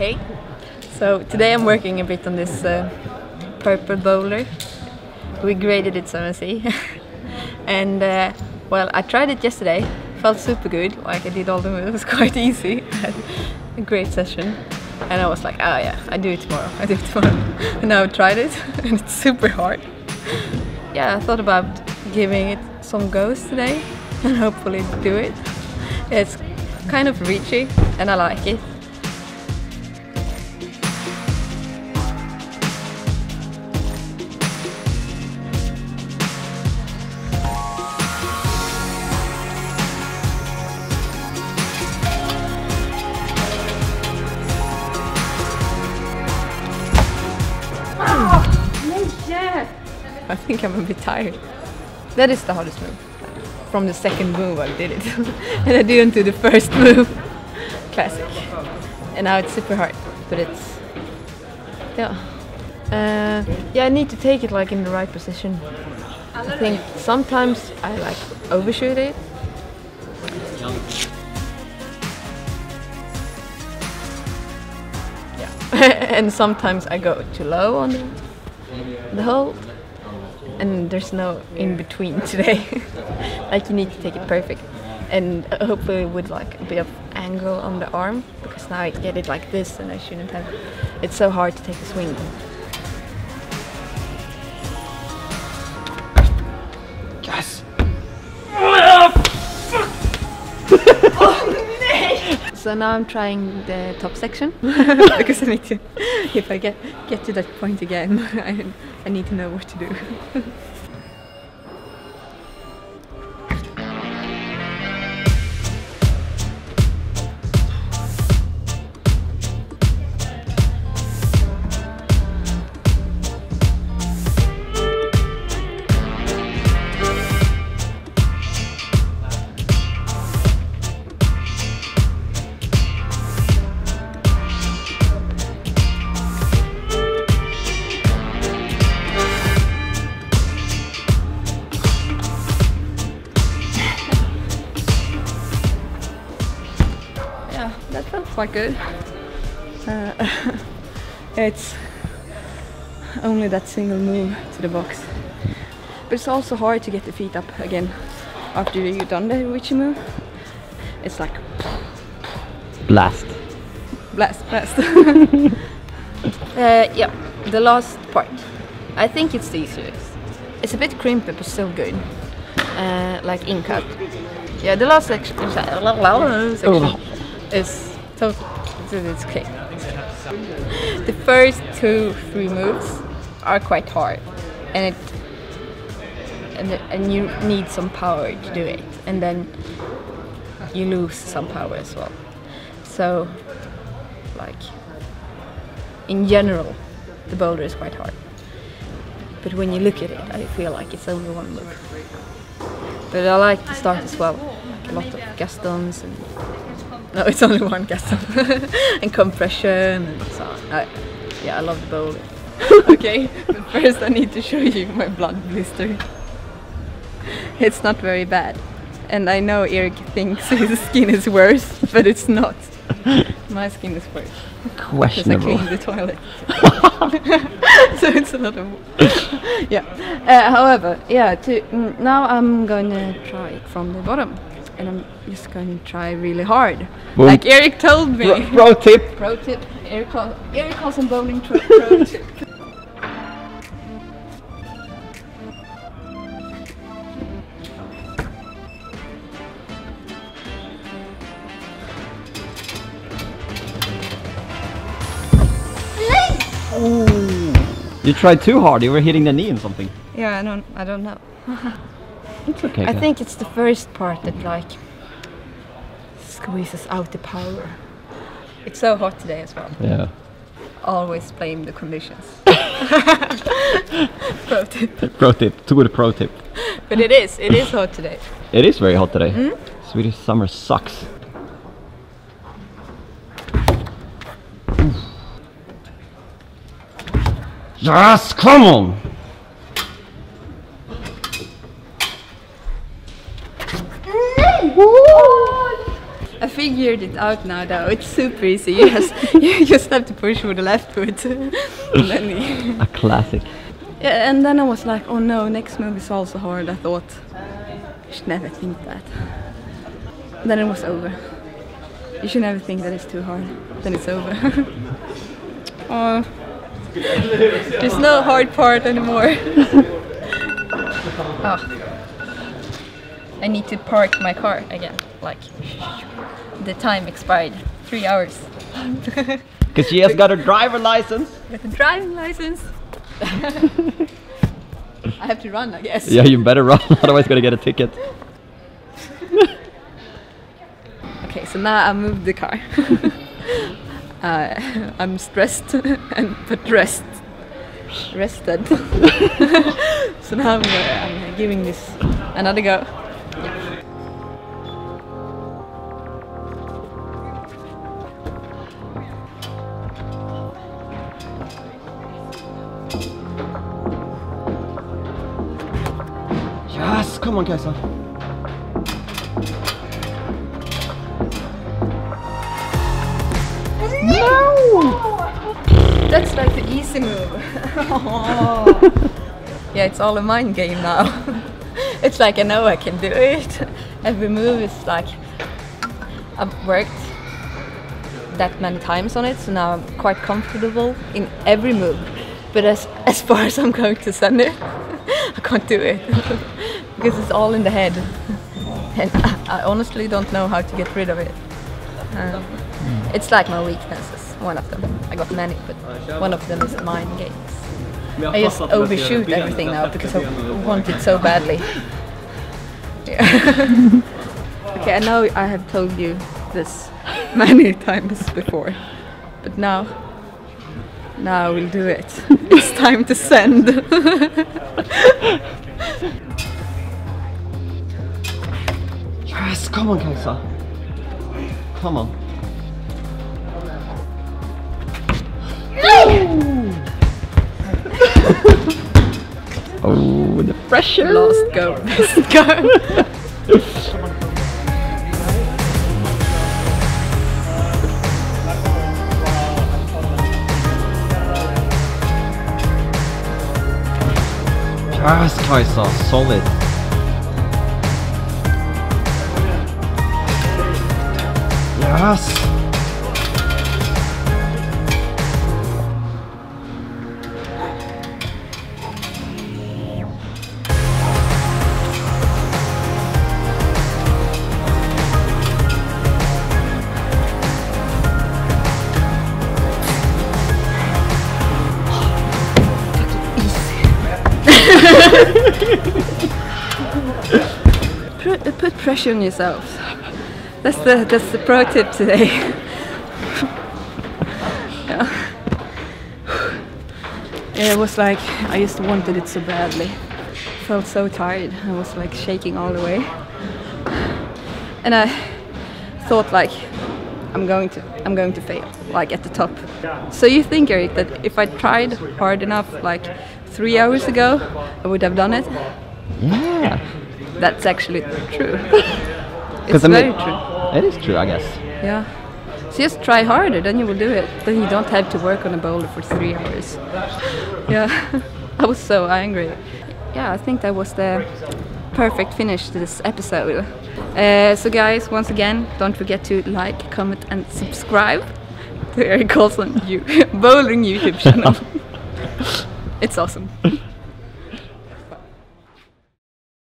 Hey. So today I'm working a bit on this uh, purple boulder. We graded it 7C. and uh, well, I tried it yesterday. Felt super good. Like I did all the moves quite easy. A great session. And I was like, oh yeah, I do it tomorrow. I do it tomorrow. and now I tried it and it's super hard. Yeah, I thought about giving it some goes today and hopefully do it. It's kind of reachy and I like it. I'm a bit tired. That is the hardest move. From the second move I did it. and I didn't do the first move. Classic. And now it's super hard. But it's... Yeah. Uh, yeah, I need to take it like in the right position. I think sometimes I like overshoot it. Yeah. and sometimes I go too low on the, the hold and there's no in between today. like you need to take it perfect, and hopefully with like a bit of angle on the arm because now I get it like this and I shouldn't have. It's so hard to take a swing. So now I'm trying the top section because I need to. If I get get to that point again, I, I need to know what to do. Quite good. Uh, it's only that single move to the box. But it's also hard to get the feet up again after you've done the reachy move. It's like Blast. blast, blast. uh, yeah, the last part. I think it's the easiest. It's a bit crimpy but still good. Uh, like in cut. Yeah, the last section, section is total. It's okay. The first two, three moves are quite hard, and it and, and you need some power to do it, and then you lose some power as well. So, like in general, the boulder is quite hard. But when you look at it, I feel like it's only one move. But I like the start as well, like a lot of gastons and no, it's only one gaston and compression and so on. I, yeah, I love the boulder. okay, but first I need to show you my blood blister. It's not very bad. And I know Eric thinks his skin is worse, but it's not. My skin is worse. Because I Questionable. cleaned the toilet. so it's a lot of. yeah. Uh, however, yeah. To mm, now I'm going to try it from the bottom, and I'm just going to try really hard, Boom. like Eric told me. Pro, pro tip. Pro tip. Eric, call, Eric calls them bowling tro- pro tip. You tried too hard. You were hitting the knee and something. Yeah, I don't. I don't know. It's okay. I think it's the first part that like squeezes out the power. It's so hot today as well. Yeah. Always blame the conditions. Pro tip. Pro tip. To the pro tip. But it is. It is hot today. It is very hot today. Hmm? Swedish summer sucks. Yes, come on! I figured it out now though. It's super easy. You just, you just have to push with the left foot. and then you- A classic. yeah, and then I was like, oh no, next move is also hard. I thought, you should never think that. Then it was over. You should never think that it's too hard. Then it's over. oh, there's no hard part anymore. oh. I need to park my car again. Like, the time expired. Three hours. Because she has got her driver license. With a driving license. I have to run, I guess. Yeah, you better run, otherwise gonna get a ticket. Okay, so now I moved the car. uh, I'm stressed and but rest, rested. so now I'm, uh, I'm giving this another go. Come on Kajsa. That's like the easy move. yeah, it's all a mind game now. it's like I know I can do it. Every move is like I've worked that many times on it, so now I'm quite comfortable in every move. But as as far as I'm going to send it, I can't do it because it's all in the head, and I, I honestly don't know how to get rid of it. Um, it's like my weaknesses, one of them. I got many, but one of them is mind games. I just overshoot everything now because I want it so badly. Yeah. okay, I know I have told you this many times before, but now, now we'll do it. It's time to send. Yes, come on Kajsa. Come on. oh, the pressure. Last go, best go. Yes, Kajsa, solid. Yes. Put, pressure on yourself. That's the that's the pro tip today. yeah. It was like I just wanted it so badly. Felt so tired. I was like shaking all the way. And I thought like I'm going to I'm going to fail like at the top. So you think Eric that if I tried hard enough like 3 hours ago I would have done it? Yeah. That's actually true. it's I mean- very true. It is true, I guess. Yeah. So just try harder, then you will do it. Then you don't have to work on a boulder for three hours. Yeah. I was so angry. Yeah, I think that was the perfect finish to this episode. Uh, so guys, once again, don't forget to like, comment and subscribe to Eric Karlsson you bowling YouTube channel. it's awesome.